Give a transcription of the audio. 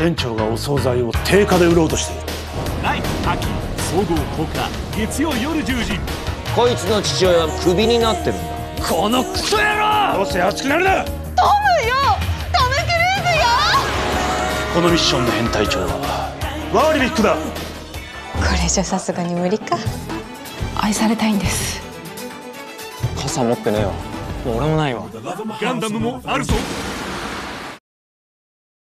店長がお惣菜を定価で売ろうとしている。ライフ秋。総合10日月曜夜10時。こいつの父親はクビになってるんだ。このクソ野郎！どうせ熱くなるな！トムよトム・クルーズよ！このミッションの変態長はワーリビックだ。これじゃさすがに無理か。愛されたいんです。傘持ってねえよ俺もないわ。ガンダムもあるぞ。